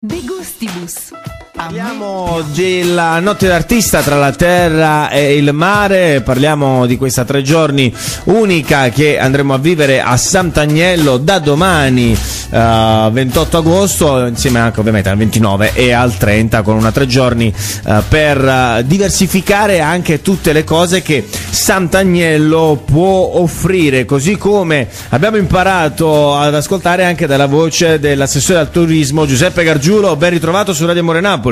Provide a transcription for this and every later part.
De Gustibus. Parliamo della notte d'artista tra la terra e il mare, parliamo di questa tre giorni unica che andremo a vivere a Sant'Agnello da domani eh, 28 agosto, insieme anche ovviamente al 29 e al 30 con una tre giorni eh, per eh, diversificare anche tutte le cose che Sant'Agnello può offrire, così come abbiamo imparato ad ascoltare anche dalla voce dell'assessore al turismo Giuseppe Gargiulo, ben ritrovato su Radio More Napoli.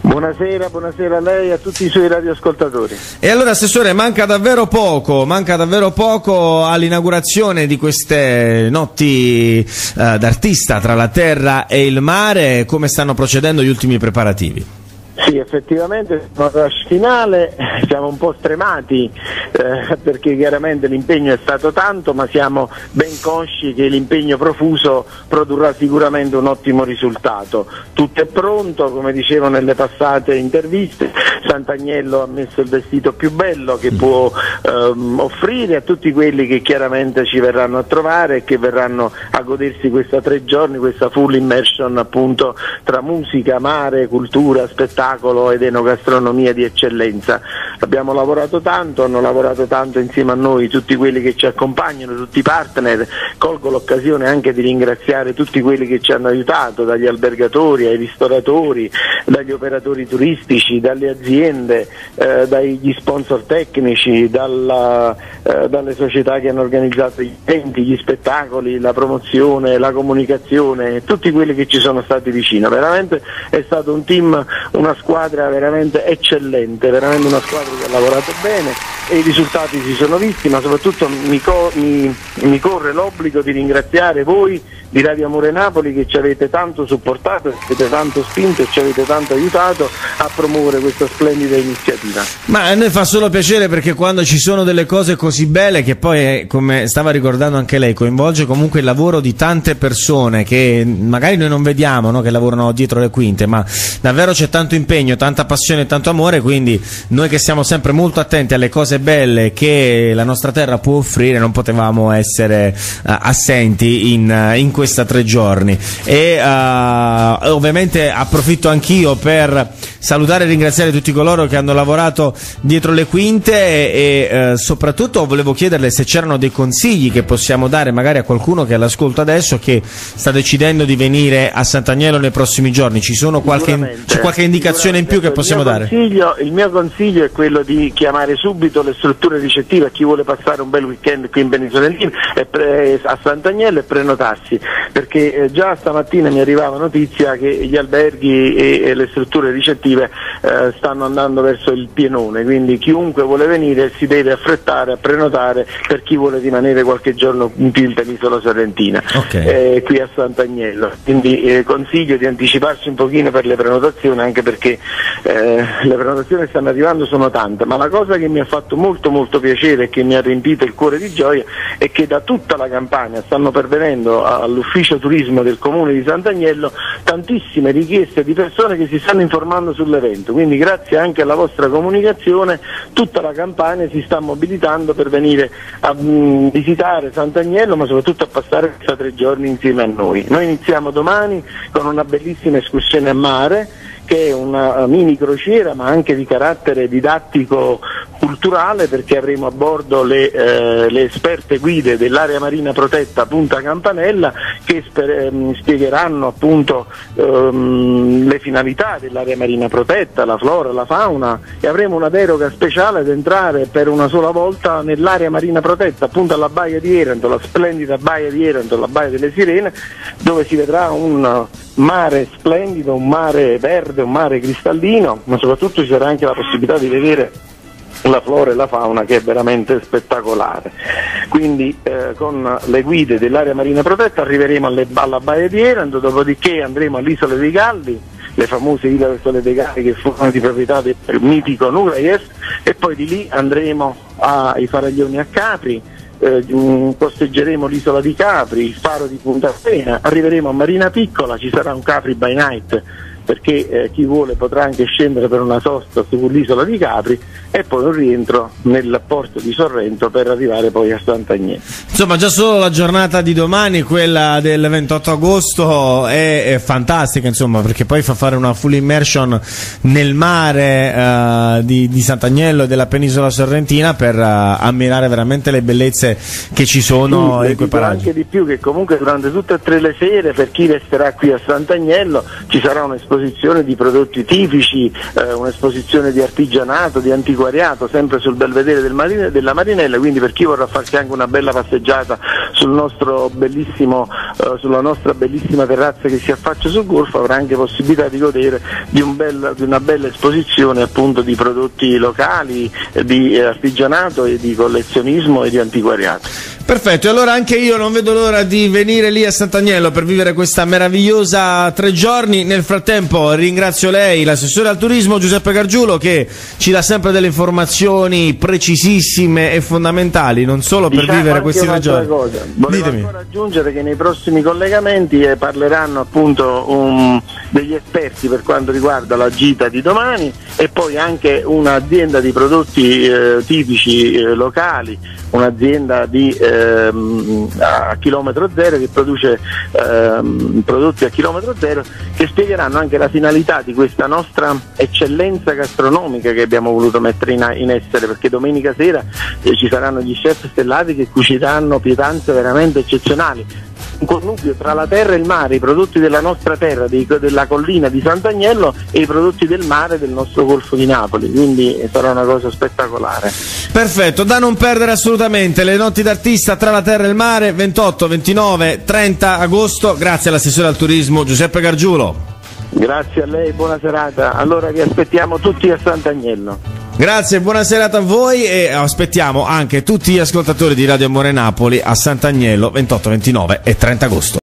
Buonasera, buonasera a lei e a tutti i suoi radioascoltatori. E allora, Assessore, manca davvero poco, manca davvero poco all'inaugurazione di queste notti eh, d'artista tra la terra e il mare. Come stanno procedendo gli ultimi preparativi? Sì, effettivamente siamo alla finale, siamo un po' stremati eh, perché chiaramente l'impegno è stato tanto, ma siamo ben consci che l'impegno profuso produrrà sicuramente un ottimo risultato. Tutto è pronto, come dicevo nelle passate interviste, Sant'Agnello ha messo il vestito più bello che può ehm, offrire a tutti quelli che chiaramente ci verranno a trovare e che verranno a godersi questa tre giorni, questa full immersion appunto tra musica, mare, cultura, spettacolo ed enogastronomia di eccellenza. Abbiamo lavorato tanto, hanno lavorato tanto insieme a noi tutti quelli che ci accompagnano, tutti i partner. Colgo l'occasione anche di ringraziare tutti quelli che ci hanno aiutato, dagli albergatori ai ristoratori, dagli operatori turistici, dalle aziende, eh, dagli sponsor tecnici, dalla, eh, dalle società che hanno organizzato gli eventi, gli spettacoli, la promozione, la comunicazione, tutti quelli che ci sono stati vicino. Veramente è stato un team, una squadra veramente eccellente, veramente una squadra che ha lavorato bene e i risultati si sono visti, ma soprattutto mi, co- mi, mi corre l'obbligo di ringraziare voi di Radio Amore Napoli che ci avete tanto supportato, ci avete tanto spinto e ci avete tanto aiutato a promuovere questa splendida iniziativa. Ma a noi fa solo piacere perché quando ci sono delle cose così belle che poi, come stava ricordando anche lei, coinvolge comunque il lavoro di tante persone che magari noi non vediamo, no? che lavorano dietro le quinte, ma davvero c'è tanto impegno, tanta passione e tanto amore, quindi noi che siamo sempre molto attenti alle cose belle che la nostra terra può offrire non potevamo essere uh, assenti in, uh, in questa tre giorni. E uh, ovviamente approfitto anch'io per salutare e ringraziare tutti coloro che hanno lavorato dietro le quinte e, e soprattutto volevo chiederle se c'erano dei consigli che possiamo dare magari a qualcuno che all'ascolto adesso che sta decidendo di venire a Sant'Agnello nei prossimi giorni. Ci sono qualche, c'è qualche indicazione in più che possiamo dare? Il mio consiglio è quello di chiamare subito le strutture ricettive a chi vuole passare un bel weekend qui in Benisolentino a Sant'Agnello e prenotarsi perché eh, già stamattina mi arrivava notizia che gli alberghi e, e le strutture ricettive eh, stanno andando verso il pienone, quindi chiunque vuole venire si deve affrettare a prenotare per chi vuole rimanere qualche giorno in più in penisola sorrentina, okay. eh, qui a Sant'Agnello. Quindi eh, consiglio di anticiparsi un pochino per le prenotazioni anche perché eh, le prenotazioni che stanno arrivando sono tante, ma la cosa che mi ha fatto molto molto piacere e che mi ha riempito il cuore di gioia è che da tutta la campagna stanno pervenendo all'ufficio turismo del comune di Sant'Agnello tantissime richieste di persone che si stanno informando sull'evento, quindi grazie anche alla vostra comunicazione tutta la campagna si sta mobilitando per venire a mh, visitare Sant'Agnello ma soprattutto a passare questi tre giorni insieme a noi. Noi iniziamo domani con una bellissima escursione a mare che è una mini crociera ma anche di carattere didattico culturale perché avremo a bordo le, eh, le esperte guide dell'area marina protetta Punta Campanella che ehm, spiegheranno appunto ehm, le finalità dell'area marina protetta, la flora, la fauna e avremo una deroga speciale ad entrare per una sola volta nell'area marina protetta appunto alla baia di Eranto, la splendida baia di Eranto, la baia delle Sirene dove si vedrà un mare splendido, un mare verde, un mare cristallino, ma soprattutto ci sarà anche la possibilità di vedere la flora e la fauna che è veramente spettacolare. Quindi eh, con le guide dell'area marina protetta arriveremo alle, alla Baia di Erando, dopodiché andremo all'isola dei Galli, le famose isole dei Galli che furono di proprietà del mitico Nureyev e poi di lì andremo ai Faraglioni a Capri, eh, posteggeremo l'isola di Capri, il faro di Punta Pena, arriveremo a Marina Piccola, ci sarà un Capri by night perché eh, chi vuole potrà anche scendere per una sosta sull'isola di Capri e poi un rientro nel porto di Sorrento per arrivare poi a Sant'Agnese. Insomma, già solo la giornata di domani, quella del 28 agosto, è, è fantastica, insomma, perché poi fa fare una full immersion nel mare uh, di, di, Sant'Agnello e della penisola sorrentina per uh, ammirare veramente le bellezze che ci sono sì, in quei paraggi. anche di più che comunque durante tutte e tre le sere, per chi resterà qui a Sant'Agnello, ci sarà un'esposizione di prodotti tipici, eh, un'esposizione di artigianato, di antiquariato, sempre sul belvedere del marine, della Marinella, quindi per chi vorrà farsi anche una bella passeggiata sul eh, sulla nostra bellissima terrazza che si affaccia sul golfo avrà anche possibilità di godere di, un bel, di una bella esposizione appunto di prodotti locali, eh, di eh, artigianato e di collezionismo e di antiquariato. Perfetto, e allora anche io non vedo l'ora di venire lì a Sant'Agnello per vivere questa meravigliosa tre giorni. Nel frattempo ringrazio lei, l'assessore al turismo Giuseppe Gargiulo, che ci dà sempre delle informazioni precisissime e fondamentali, non solo per diciamo vivere questi tre giorni. Cosa. Volevo Ditemi. aggiungere che nei prossimi collegamenti eh, parleranno appunto um, degli esperti per quanto riguarda la gita di domani e poi anche un'azienda di prodotti eh, tipici eh, locali, un'azienda di eh, ehm, a chilometro zero che produce ehm, prodotti a chilometro zero che spiegheranno anche la finalità di questa nostra eccellenza gastronomica che abbiamo voluto mettere in, in essere perché domenica sera eh, ci saranno gli chef stellati che cucineranno pietanze veramente eccezionali un connubio tra la terra e il mare, i prodotti della nostra terra, dei, della collina di Sant'Agnello e i prodotti del mare del nostro Golfo di Napoli, quindi sarà una cosa spettacolare. Perfetto, da non perdere assolutamente le notti d'artista tra la terra e il mare 28, 29, 30 agosto, grazie all'assessore al turismo Giuseppe Gargiulo. Grazie a lei, buona serata. Allora vi aspettiamo tutti a Sant'Agnello. Grazie, buona serata a voi e aspettiamo anche tutti gli ascoltatori di Radio Amore Napoli a Sant'Agnello 28, 29 e 30 agosto.